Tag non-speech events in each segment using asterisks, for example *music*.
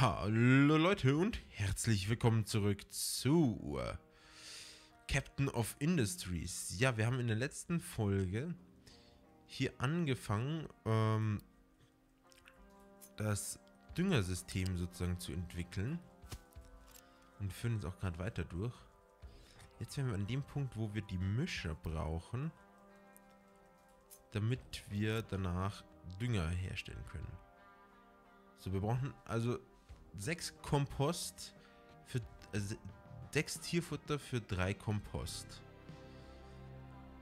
Hallo Leute und herzlich willkommen zurück zu Captain of Industries. Ja, wir haben in der letzten Folge hier angefangen, ähm, das Düngersystem sozusagen zu entwickeln. Und führen uns auch gerade weiter durch. Jetzt sind wir an dem Punkt, wo wir die Mischer brauchen, damit wir danach Dünger herstellen können. So, wir brauchen also sechs Kompost für also sechs Tierfutter für drei Kompost.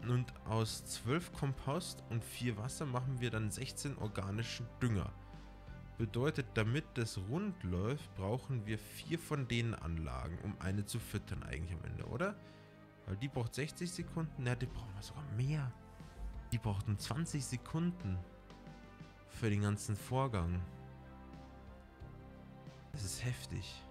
Und aus zwölf Kompost und vier Wasser machen wir dann 16 organischen Dünger. Bedeutet, damit das rund läuft, brauchen wir vier von den Anlagen, um eine zu füttern eigentlich am Ende, oder? Weil die braucht 60 Sekunden, ja, die brauchen wir sogar mehr. Die brauchten 20 Sekunden für den ganzen Vorgang. Das ist heftig.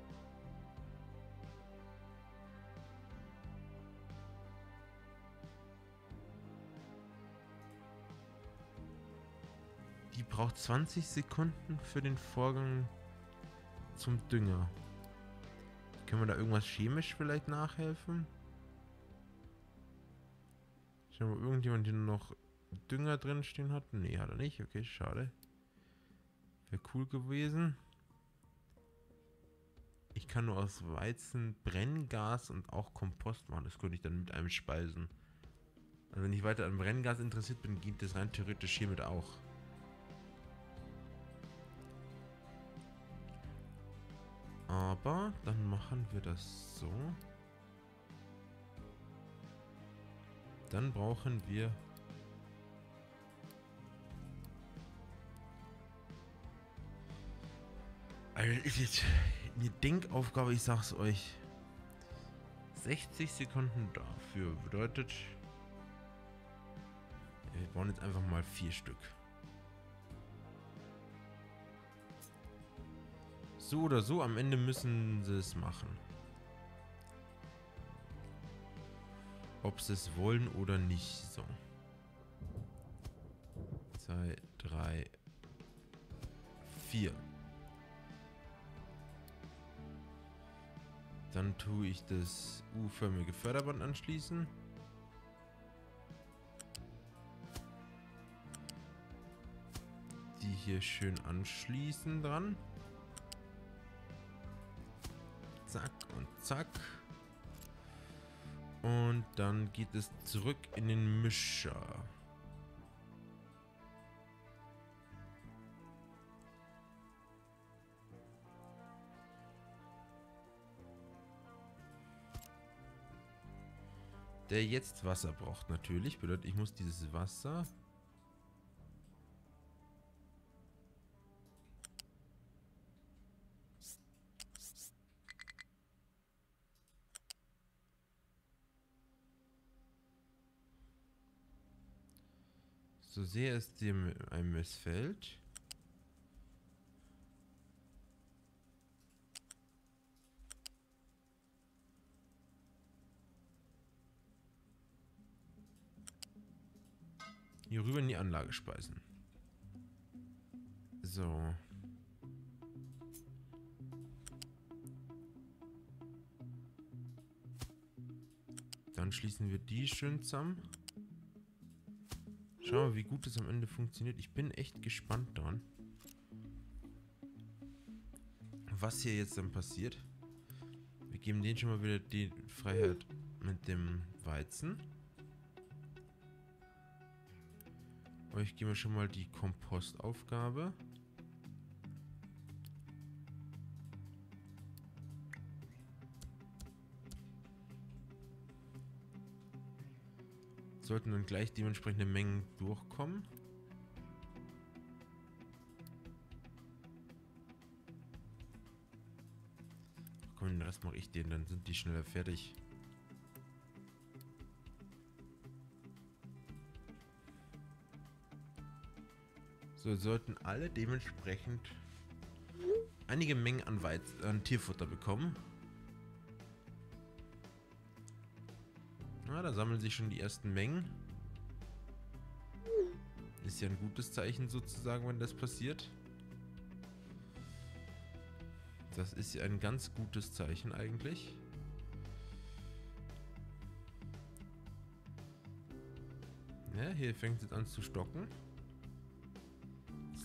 Die braucht 20 Sekunden für den Vorgang zum Dünger. Können wir da irgendwas chemisch vielleicht nachhelfen? Schauen wir, irgendjemand hier noch Dünger drin stehen hat. Nee, hat er nicht. Okay, schade. Wäre cool gewesen. Ich kann nur aus Weizen Brenngas und auch Kompost machen. Das könnte ich dann mit einem speisen. Also wenn ich weiter an Brenngas interessiert bin, geht das rein theoretisch hiermit auch. Aber dann machen wir das so. Dann brauchen wir ist jetzt eine Denkaufgabe, ich sag's euch. 60 Sekunden dafür bedeutet, wir bauen jetzt einfach mal vier Stück. So oder so, am Ende müssen sie es machen. Ob sie es wollen oder nicht. So. Zwei, drei, vier. Dann tue ich das U-förmige Förderband anschließen. Die hier schön anschließen dran. Zack und zack. Und dann geht es zurück in den Mischer. Der jetzt Wasser braucht natürlich. Bedeutet, ich muss dieses Wasser... So sehr es dem einem missfällt. Hier rüber in die Anlage speisen. So. Dann schließen wir die schön zusammen. Schauen wir, wie gut es am Ende funktioniert. Ich bin echt gespannt dran. Was hier jetzt dann passiert. Wir geben denen schon mal wieder die Freiheit mit dem Weizen. Euch geben wir schon mal die Kompostaufgabe. Sollten dann gleich dementsprechende Mengen durchkommen. Komm, den Rest mache ich den, dann sind die schneller fertig. So sollten alle dementsprechend einige Mengen an, Weiz an Tierfutter bekommen. Na, da sammeln sich schon die ersten Mengen. Ist ja ein gutes Zeichen sozusagen, wenn das passiert. Das ist ein ganz gutes Zeichen eigentlich. Ja, hier fängt es an zu stocken.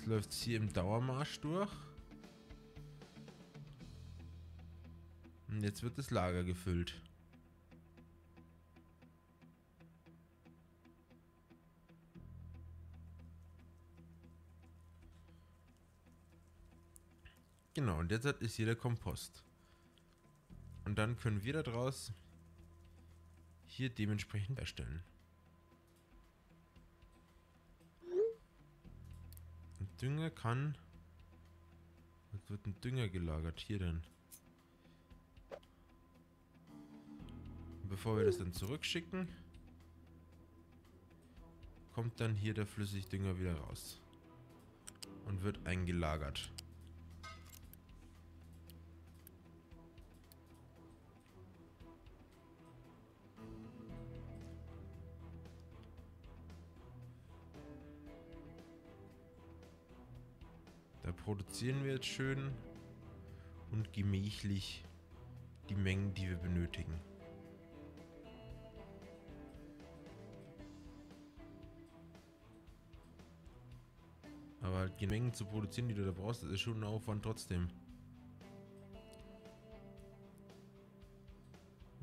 Jetzt läuft es hier im Dauermarsch durch. Und jetzt wird das Lager gefüllt. Genau, und jetzt ist hier der Kompost. Und dann können wir daraus hier dementsprechend erstellen. Dünger kann... Was wird ein Dünger gelagert? Hier denn. Bevor wir das dann zurückschicken, kommt dann hier der Flüssigdünger wieder raus. Und wird eingelagert. Da produzieren wir jetzt schön und gemächlich die Mengen, die wir benötigen. Aber halt die Mengen zu produzieren, die du da brauchst, das ist schon ein Aufwand trotzdem.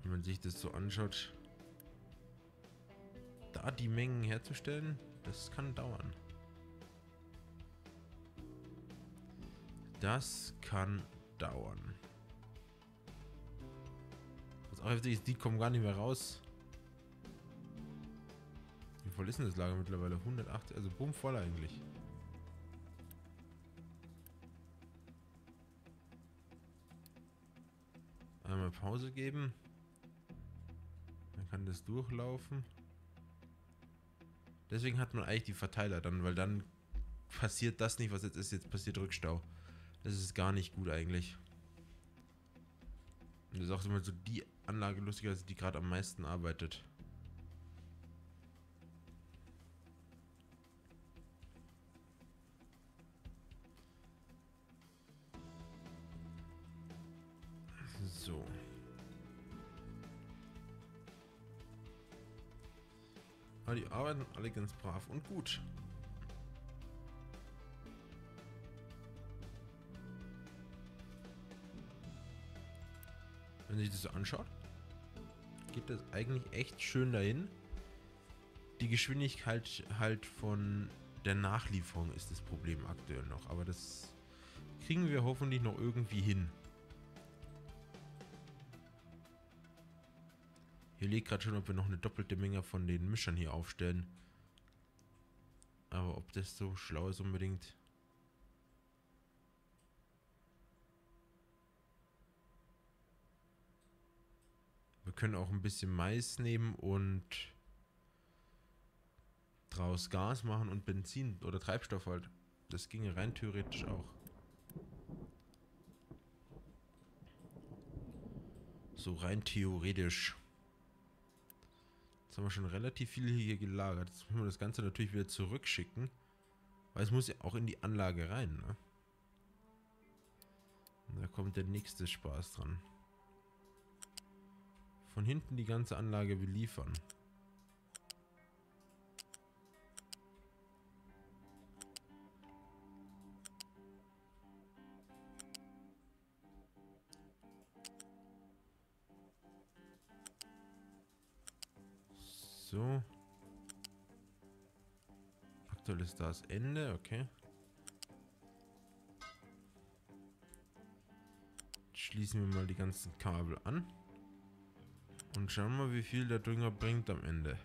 Wenn man sich das so anschaut, da die Mengen herzustellen, das kann dauern. Das kann dauern. Was auch heftig ist, die kommen gar nicht mehr raus. Wie voll ist denn das Lager mittlerweile? 180, also bumm voll eigentlich. Einmal Pause geben. Dann kann das durchlaufen. Deswegen hat man eigentlich die Verteiler dann, weil dann passiert das nicht, was jetzt ist. Jetzt passiert Rückstau. Das ist gar nicht gut eigentlich. Und das ist auch immer so die Anlage lustigerweise, die gerade am meisten arbeitet. So. Aber die arbeiten alle ganz brav und gut. Wenn sich das so anschaut, geht das eigentlich echt schön dahin. Die Geschwindigkeit halt von der Nachlieferung ist das Problem aktuell noch. Aber das kriegen wir hoffentlich noch irgendwie hin. Hier liegt gerade schon, ob wir noch eine doppelte Menge von den Mischern hier aufstellen. Aber ob das so schlau ist unbedingt... können auch ein bisschen Mais nehmen und draus Gas machen und Benzin oder Treibstoff halt. Das ginge rein theoretisch auch. So rein theoretisch. Jetzt haben wir schon relativ viel hier gelagert. Jetzt müssen wir das Ganze natürlich wieder zurückschicken. Weil es muss ja auch in die Anlage rein, ne? Da kommt der nächste Spaß dran von hinten die ganze Anlage beliefern. So. Aktuell ist das Ende, okay. Schließen wir mal die ganzen Kabel an. Und schauen wir, wie viel der Dünger bringt am Ende.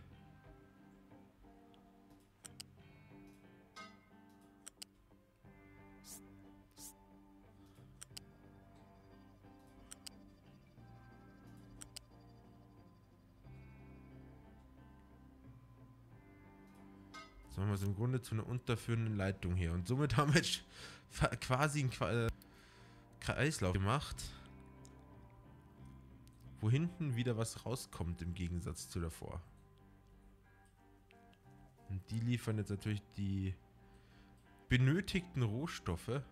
Jetzt machen wir es im Grunde zu einer unterführenden Leitung hier. Und somit haben wir jetzt *laughs* quasi einen Kreislauf gemacht wo hinten wieder was rauskommt im Gegensatz zu davor. Und die liefern jetzt natürlich die benötigten Rohstoffe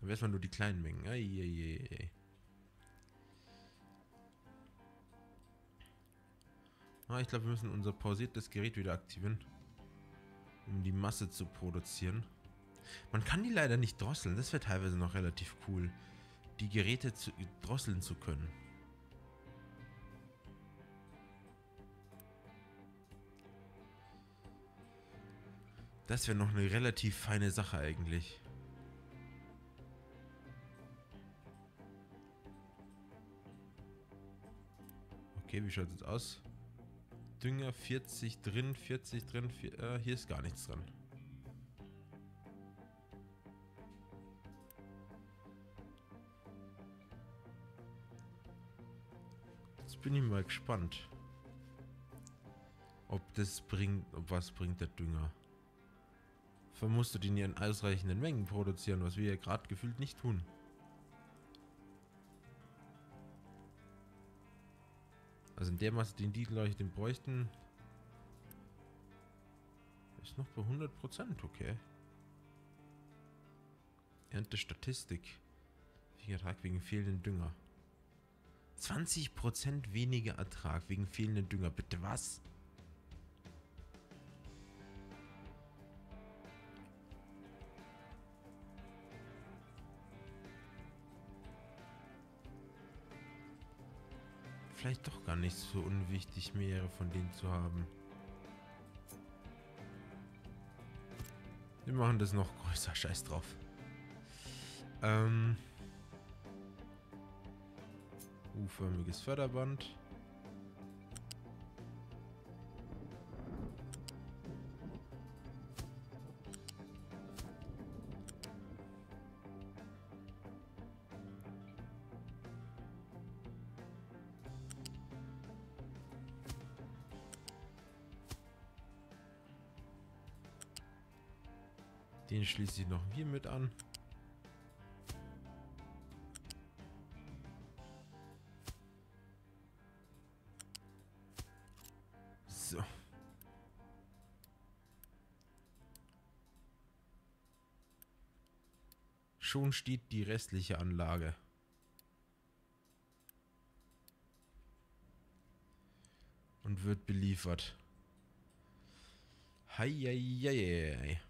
Aber erstmal nur die kleinen Mengen. Eieiei. Ah, ich glaube, wir müssen unser pausiertes Gerät wieder aktivieren. Um die Masse zu produzieren. Man kann die leider nicht drosseln. Das wäre teilweise noch relativ cool. Die Geräte zu, drosseln zu können. Das wäre noch eine relativ feine Sache eigentlich. Okay, wie schaut es aus? Dünger 40 drin, 40 drin, vier, äh, hier ist gar nichts dran. Jetzt bin ich mal gespannt. Ob das bringt, ob was bringt der Dünger. Vermusst du den in ausreichenden Mengen produzieren, was wir ja gerade gefühlt nicht tun. Also in der Masse, den die, ich, den bräuchten, ist noch bei 100%, okay. Ernte-Statistik. Ertrag wegen fehlenden Dünger. 20% weniger Ertrag wegen fehlenden Dünger. Bitte was? vielleicht doch gar nicht so unwichtig, mehrere von denen zu haben. Wir machen das noch größer, scheiß drauf. Ähm. U-förmiges Förderband. Den schließe ich noch hier mit an. Steht die restliche Anlage. Und wird beliefert. Heieiei.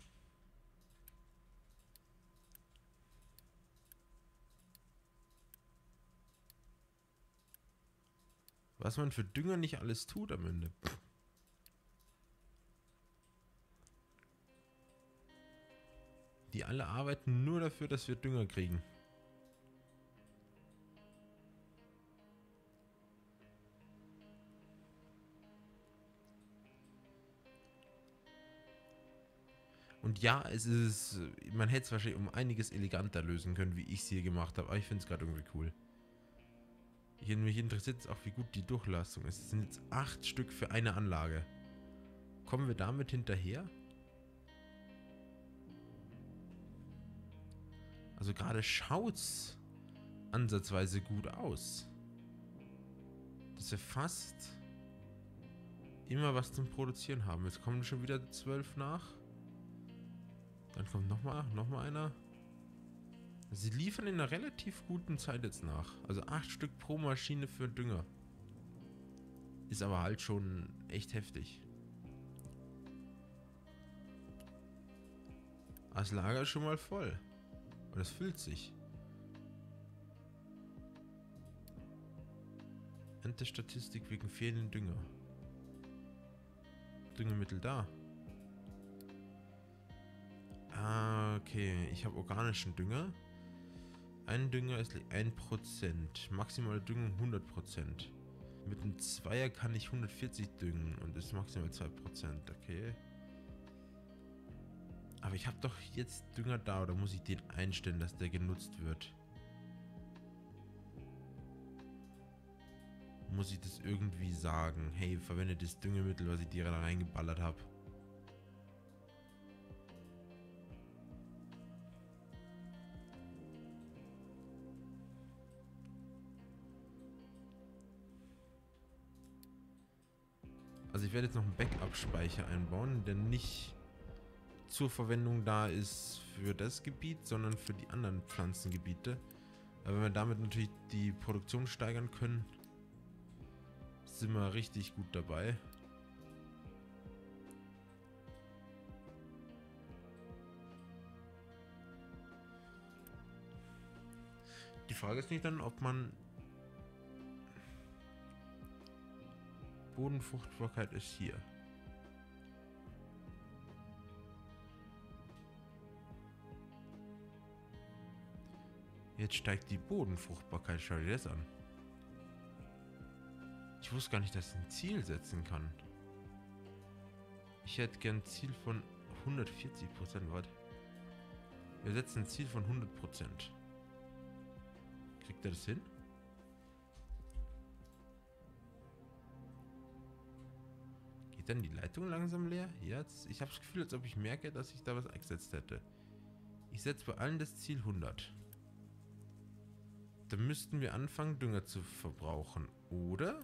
Was man für Dünger nicht alles tut am Ende. Die alle arbeiten nur dafür, dass wir Dünger kriegen. Und ja, es ist, man hätte es wahrscheinlich um einiges eleganter lösen können, wie ich es hier gemacht habe, aber ich finde es gerade irgendwie cool. Hier, mich interessiert es auch, wie gut die Durchlastung ist. Es sind jetzt acht Stück für eine Anlage. Kommen wir damit hinterher? Also gerade schaut's ansatzweise gut aus. Dass wir fast immer was zum Produzieren haben. Jetzt kommen schon wieder zwölf nach. Dann kommt nochmal noch mal einer. Sie liefern in einer relativ guten Zeit jetzt nach. Also 8 Stück pro Maschine für Dünger. Ist aber halt schon echt heftig. Das Lager ist schon mal voll. Und es füllt sich. Ernte-Statistik wegen fehlenden Dünger. Düngemittel da. Ah, okay. Ich habe organischen Dünger. Ein Dünger ist 1%. Maximale Düngung 100%. Mit einem Zweier kann ich 140 düngen und ist maximal 2%. Okay. Aber ich habe doch jetzt Dünger da oder muss ich den einstellen, dass der genutzt wird? Muss ich das irgendwie sagen? Hey, verwende das Düngemittel, was ich dir da reingeballert habe. Also ich werde jetzt noch einen Backup-Speicher einbauen, der nicht zur Verwendung da ist für das Gebiet, sondern für die anderen Pflanzengebiete. Aber wenn wir damit natürlich die Produktion steigern können, sind wir richtig gut dabei. Die Frage ist nicht dann, ob man Bodenfruchtbarkeit ist hier. Jetzt steigt die Bodenfruchtbarkeit. Schau dir das an. Ich wusste gar nicht, dass ich ein Ziel setzen kann. Ich hätte gern ein Ziel von 140 Prozent. Warte. Wir setzen ein Ziel von 100 Prozent. Kriegt er das hin? Geht dann die Leitung langsam leer? Jetzt, ich habe das Gefühl, als ob ich merke, dass ich da was eingesetzt hätte. Ich setze bei allen das Ziel 100. Dann müssten wir anfangen, Dünger zu verbrauchen, oder?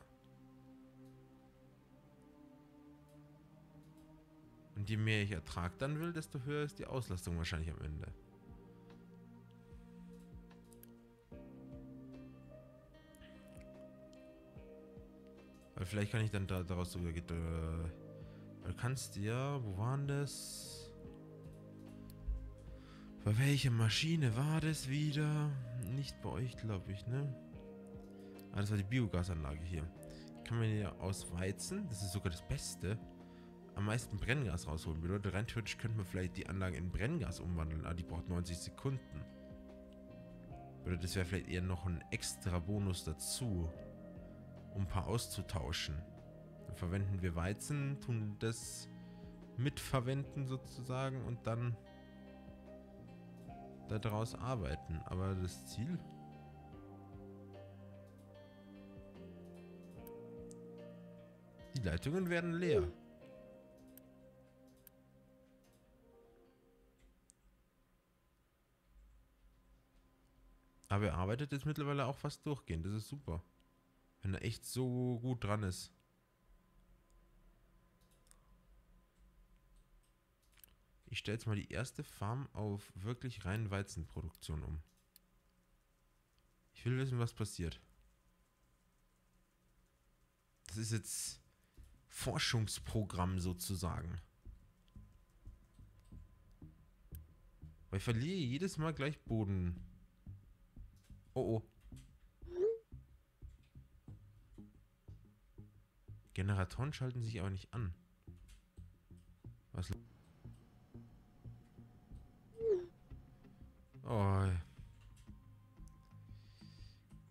Und je mehr ich Ertrag dann will, desto höher ist die Auslastung wahrscheinlich am Ende. Weil vielleicht kann ich dann da, daraus sogar... Äh, du ja... Wo waren das? Bei welcher Maschine war das wieder? Nicht bei euch, glaube ich, ne? Ah, das war die Biogasanlage hier. Kann man ja aus Weizen, das ist sogar das Beste, am meisten Brenngas rausholen. Bedeutet, rein theoretisch könnte man vielleicht die Anlage in Brenngas umwandeln, aber die braucht 90 Sekunden. Oder das wäre vielleicht eher noch ein extra Bonus dazu um ein paar auszutauschen. Dann verwenden wir Weizen, tun das mitverwenden sozusagen und dann daraus arbeiten. Aber das Ziel... Die Leitungen werden leer. Aber er arbeitet jetzt mittlerweile auch fast durchgehend. Das ist super. Wenn er echt so gut dran ist. Ich stelle jetzt mal die erste Farm auf wirklich rein Weizenproduktion um. Ich will wissen, was passiert. Das ist jetzt Forschungsprogramm sozusagen. Weil ich verliere jedes Mal gleich Boden. Oh oh. Generatoren schalten sich aber nicht an. Was? Oh.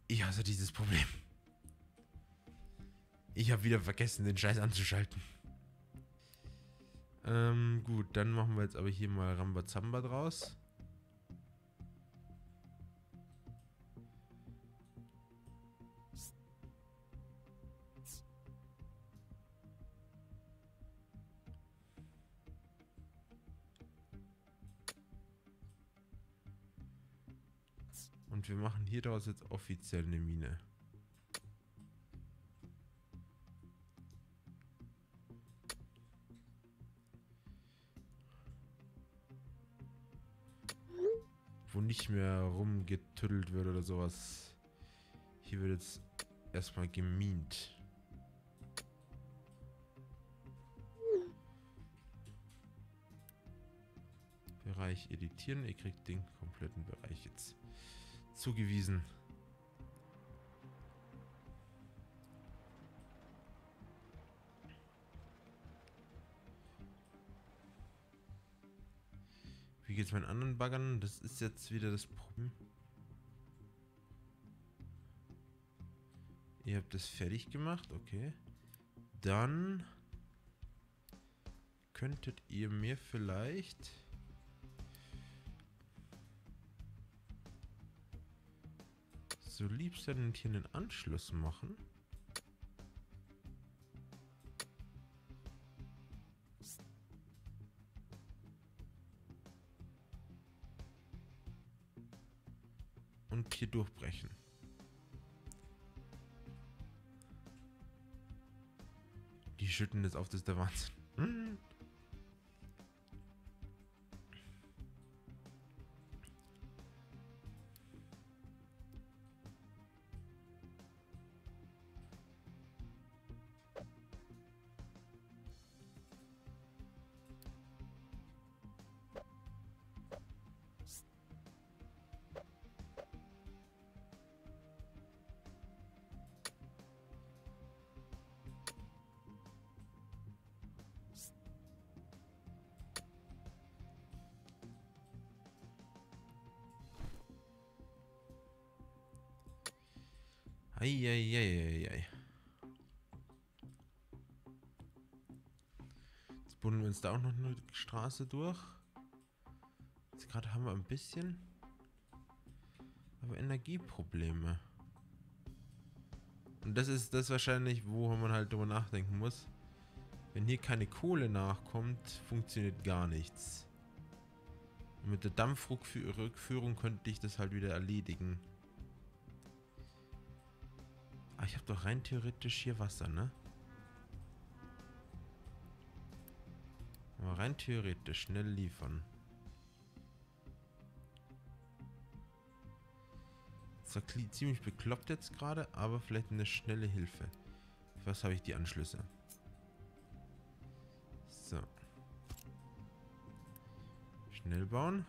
Ich hasse dieses Problem. Ich habe wieder vergessen, den Scheiß anzuschalten. Ähm, gut, dann machen wir jetzt aber hier mal Rambazamba draus. Und wir machen hier daraus jetzt offiziell eine Mine. Wo nicht mehr rumgetüttelt wird oder sowas. Hier wird jetzt erstmal gemint. Bereich editieren. Ihr kriegt den kompletten Bereich jetzt zugewiesen. Wie geht's meinen anderen Baggern? Das ist jetzt wieder das Problem. Ihr habt das fertig gemacht, okay. Dann könntet ihr mir vielleicht so lieb sein hier einen Anschluss machen? Und hier durchbrechen. Die schütten das auf, das ist der Wahnsinn. Hm. Eieieiei. Jetzt buddeln wir uns da auch noch eine Straße durch. Jetzt gerade haben wir ein bisschen... Aber Energieprobleme. Und das ist das wahrscheinlich, wo man halt drüber nachdenken muss. Wenn hier keine Kohle nachkommt, funktioniert gar nichts. Und mit der Dampfrückführung könnte ich das halt wieder erledigen. Ah, ich habe doch rein theoretisch hier Wasser, ne? Aber rein theoretisch schnell liefern. Zwar ziemlich bekloppt jetzt gerade, aber vielleicht eine schnelle Hilfe. Für was habe ich die Anschlüsse? So. Schnell bauen.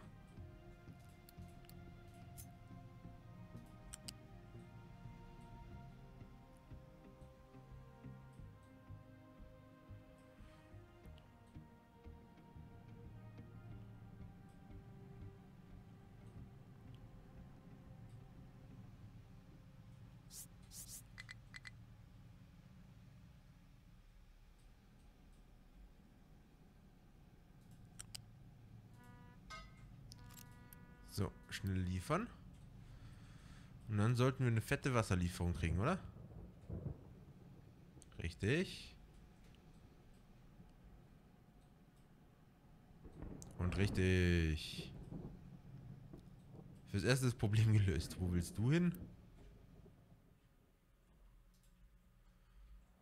Liefern. Und dann sollten wir eine fette Wasserlieferung kriegen, oder? Richtig. Und richtig. Fürs erste das Problem gelöst. Wo willst du hin?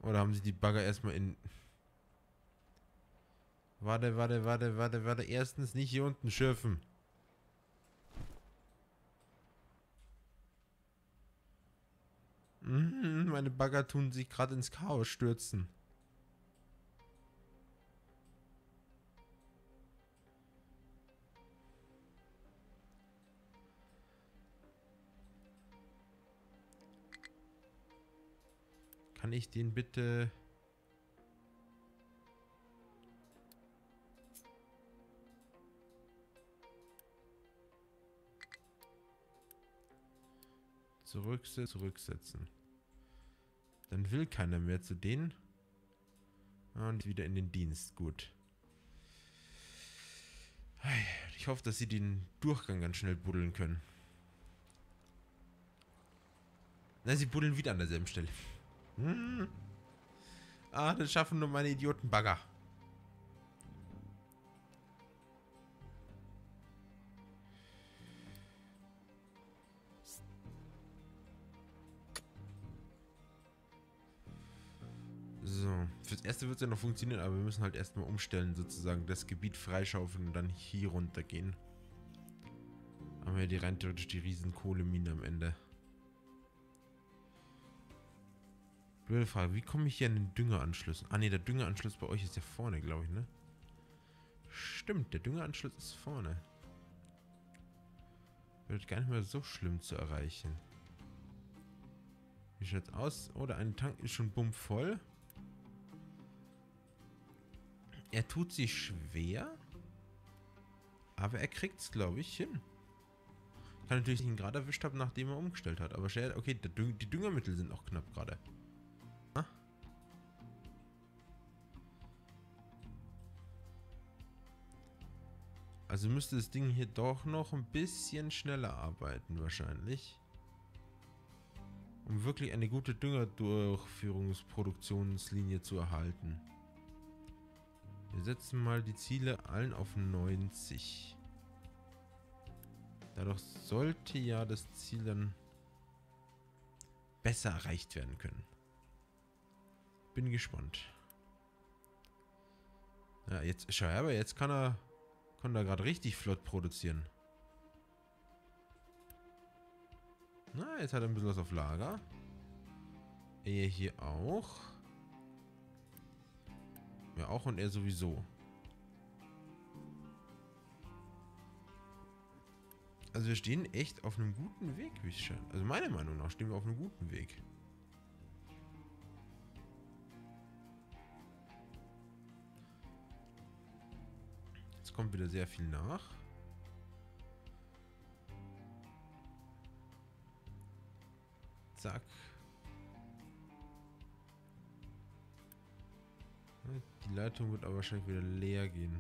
Oder haben sie die Bagger erstmal in... Warte, warte, warte, warte, warte. Erstens nicht hier unten schürfen. Mhm, meine Bagger tun sich gerade ins Chaos stürzen. Kann ich den bitte... Zurücksetzen. Dann will keiner mehr zu denen. Und wieder in den Dienst. Gut. Ich hoffe, dass sie den Durchgang ganz schnell buddeln können. Na, sie buddeln wieder an derselben Stelle. Hm. Ah, das schaffen nur meine Idiotenbagger. So, fürs erste wird es ja noch funktionieren, aber wir müssen halt erstmal umstellen, sozusagen das Gebiet freischaufeln und dann hier runter gehen. Haben wir die rein theoretisch die riesen Kohlemine am Ende. Blöde Frage, wie komme ich hier an den Düngeranschluss? Ah ne, der Düngeranschluss bei euch ist ja vorne, glaube ich, ne? Stimmt, der Düngeranschluss ist vorne. Wird gar nicht mehr so schlimm zu erreichen. Wie schaut's aus? Oh, der eine Tank ist schon bumm voll. Er tut sich schwer. Aber er kriegt es, glaube ich, hin. Kann natürlich ihn gerade erwischt haben, nachdem er umgestellt hat. Aber okay, Düng die Düngermittel sind auch knapp gerade. Also müsste das Ding hier doch noch ein bisschen schneller arbeiten wahrscheinlich. Um wirklich eine gute Düngerdurchführungsproduktionslinie zu erhalten. Wir setzen mal die Ziele allen auf 90. Dadurch sollte ja das Ziel dann besser erreicht werden können. Bin gespannt. Ja, jetzt, schau aber jetzt kann er kann da gerade richtig flott produzieren. Na, jetzt hat er ein bisschen was auf Lager. Er hier auch. Ja, auch und er sowieso. Also wir stehen echt auf einem guten Weg, wie es scheint. Also meiner Meinung nach stehen wir auf einem guten Weg. kommt wieder sehr viel nach. Zack. Die Leitung wird aber wahrscheinlich wieder leer gehen.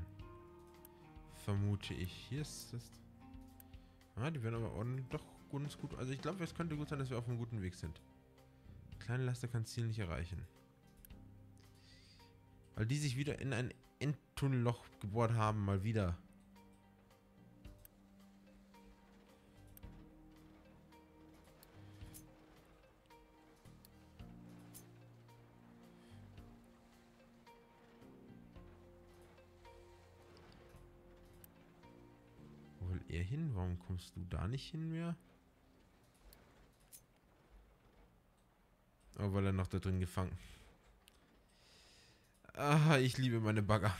Vermute ich. Hier ist das... Ah, die werden aber ordentlich doch ganz gut... Also ich glaube, es könnte gut sein, dass wir auf einem guten Weg sind. Kleine Laster kann Ziel nicht erreichen. Weil die sich wieder in ein Endtunnelloch gebohrt haben, mal wieder. Er hin? Warum kommst du da nicht hin mehr? Oh, weil er noch da drin gefangen. Ah, ich liebe meine Bagger.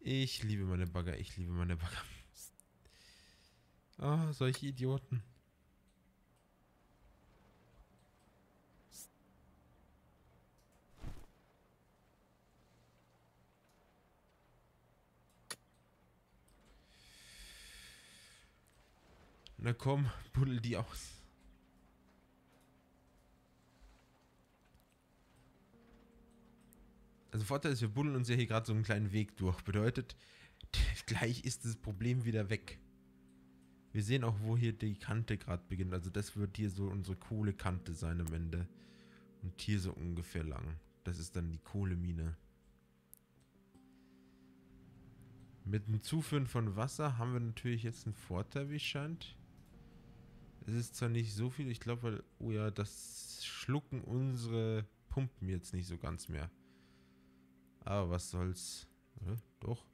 Ich liebe meine Bagger, ich liebe meine Bagger. Ah, solche Idioten. Na komm, buddel die aus. Also Vorteil ist, wir buddeln uns ja hier gerade so einen kleinen Weg durch. Bedeutet, *laughs* gleich ist das Problem wieder weg. Wir sehen auch, wo hier die Kante gerade beginnt. Also das wird hier so unsere Kohlekante sein am Ende. Und hier so ungefähr lang. Das ist dann die Kohlemine. Mit dem Zuführen von Wasser haben wir natürlich jetzt einen Vorteil, wie es scheint. Es ist zwar nicht so viel, ich glaube, weil, oh ja, das schlucken unsere Pumpen jetzt nicht so ganz mehr. Aber was soll's. Ja, doch.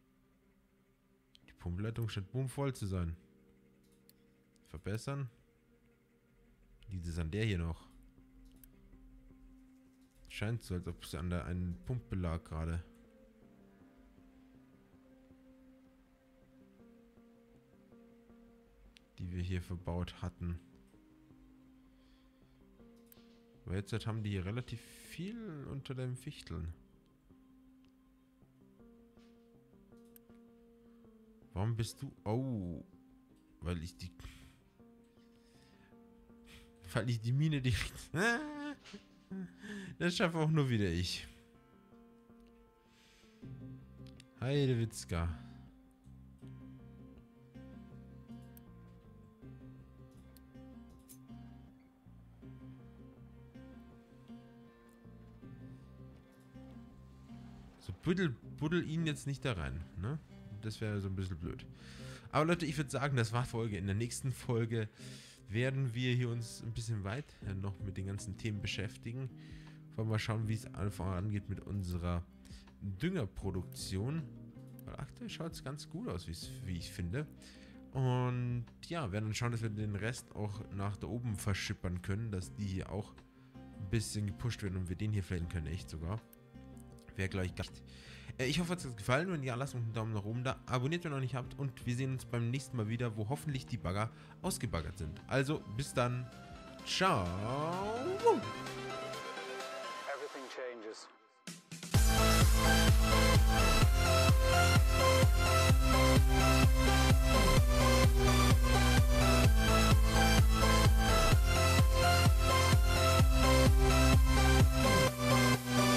Die Pumpleitung scheint boomvoll zu sein. Verbessern. Liegt es an der hier noch? Scheint so, als ob es an der einen Pumpe lag gerade. Wir hier verbaut hatten. Aber jetzt haben die hier relativ viel unter dem Fichteln. Warum bist du... Oh. Weil ich die... *laughs* Weil ich die Mine direkt... *laughs* Das schaffe auch nur wieder ich. Heidewitzka. So, buddel, buddel ihn jetzt nicht da rein, ne? Das wäre so ein bisschen blöd. Aber Leute, ich würde sagen, das war Folge. In der nächsten Folge werden wir hier uns ein bisschen weiter noch mit den ganzen Themen beschäftigen. Wollen wir mal schauen, wie es einfach angeht mit unserer Düngerproduktion. Weil aktuell schaut es ganz gut aus, wie ich finde. Und ja, werden dann schauen, dass wir den Rest auch nach da oben verschippern können, dass die hier auch ein bisschen gepusht werden und wir den hier fällen können, echt sogar wäre, glaube ich, nicht. Äh, ich hoffe, es hat gefallen. Wenn ja, lasst uns einen Daumen nach oben da. Abonniert, wenn ihr noch nicht habt. Und wir sehen uns beim nächsten Mal wieder, wo hoffentlich die Bagger ausgebaggert sind. Also, bis dann. Ciao. Everything changes. Thank you.